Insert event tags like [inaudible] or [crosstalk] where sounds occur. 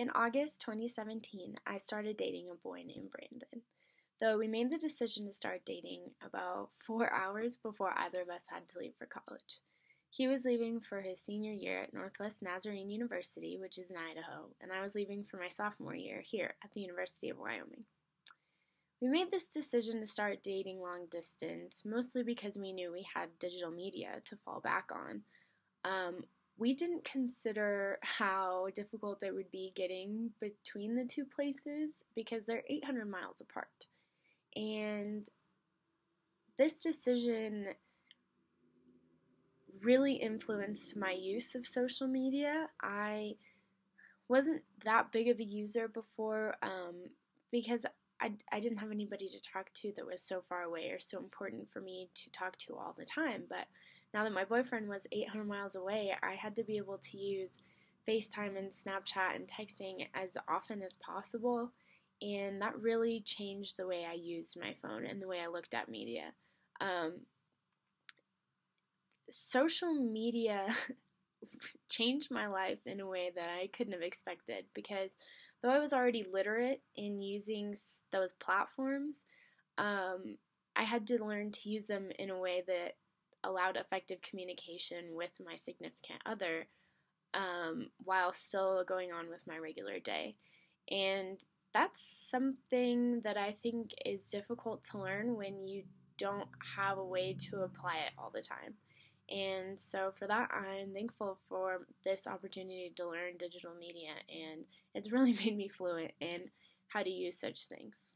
In August 2017, I started dating a boy named Brandon. Though we made the decision to start dating about four [laughs] hours before either of us had to leave for college. He was leaving for his senior year at Northwest Nazarene University, which is in Idaho, and I was leaving for my sophomore year here at the University of Wyoming. We made this decision to start dating long distance mostly because we knew we had digital media to fall back on. Um, we didn't consider how difficult it would be getting between the two places because they're 800 miles apart. And this decision really influenced my use of social media. I wasn't that big of a user before um, because I, I didn't have anybody to talk to that was so far away or so important for me to talk to all the time. But now that my boyfriend was 800 miles away, I had to be able to use FaceTime and Snapchat and texting as often as possible. And that really changed the way I used my phone and the way I looked at media. Um, social media [laughs] changed my life in a way that I couldn't have expected because though I was already literate in using those platforms, um, I had to learn to use them in a way that allowed effective communication with my significant other um, while still going on with my regular day. And that's something that I think is difficult to learn when you don't have a way to apply it all the time. And so, for that, I'm thankful for this opportunity to learn digital media, and it's really [laughs] made me fluent in how to use such things.